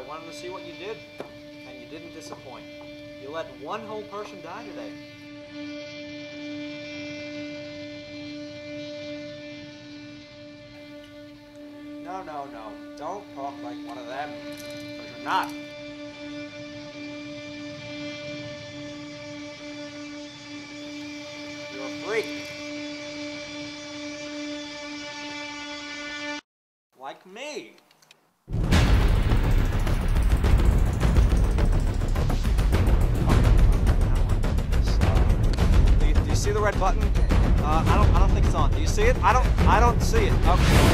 wanted to see what you did, and you didn't disappoint. You let one whole person die today. No, no, no. Don't talk like one of them. Because you're not. You're a freak. Like me. Red button? Uh, I don't. I don't think it's on. Do you see it? I don't. I don't see it. Okay.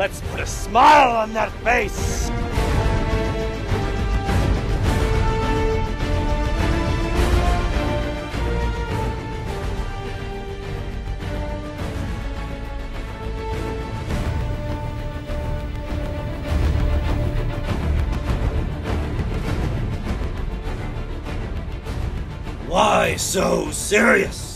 Let's put a smile on that face. Why so serious?